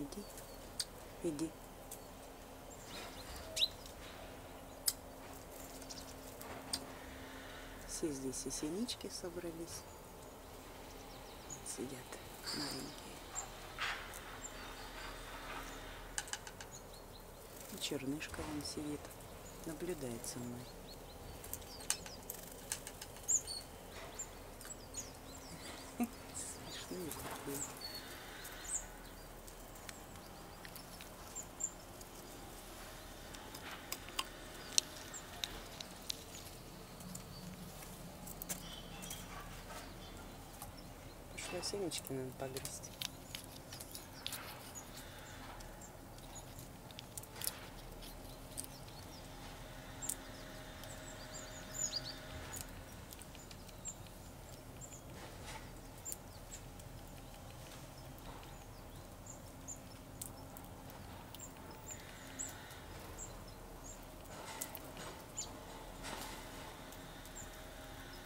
Иди, иди. Все здесь и синички собрались. Сидят маленькие. И чернышка вон сидит, наблюдает за мной. Смешные такие. Пошла семечки надо погрызть.